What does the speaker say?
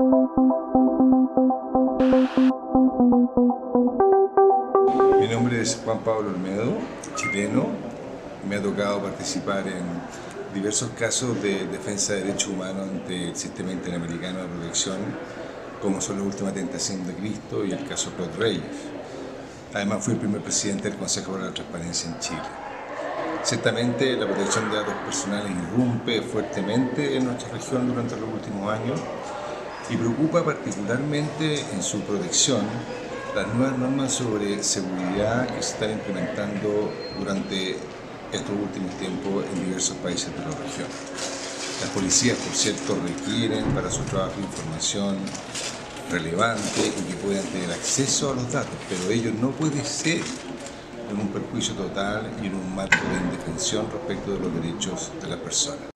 Mi nombre es Juan Pablo Olmedo, chileno. Me ha tocado participar en diversos casos de defensa de derechos humanos ante el Sistema Interamericano de Protección, como son la última tentación de Cristo y el caso Claude Reyes. Además fui el primer presidente del Consejo para la Transparencia en Chile. Ciertamente la protección de datos personales irrumpe fuertemente en nuestra región durante los últimos años y preocupa particularmente en su protección las nuevas normas sobre seguridad que se están implementando durante estos últimos tiempos en diversos países de la región. Las policías, por cierto, requieren para su trabajo información relevante y que puedan tener acceso a los datos, pero ello no puede ser en un perjuicio total y en un marco de indefensión respecto de los derechos de las personas.